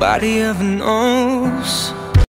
Nobody ever knows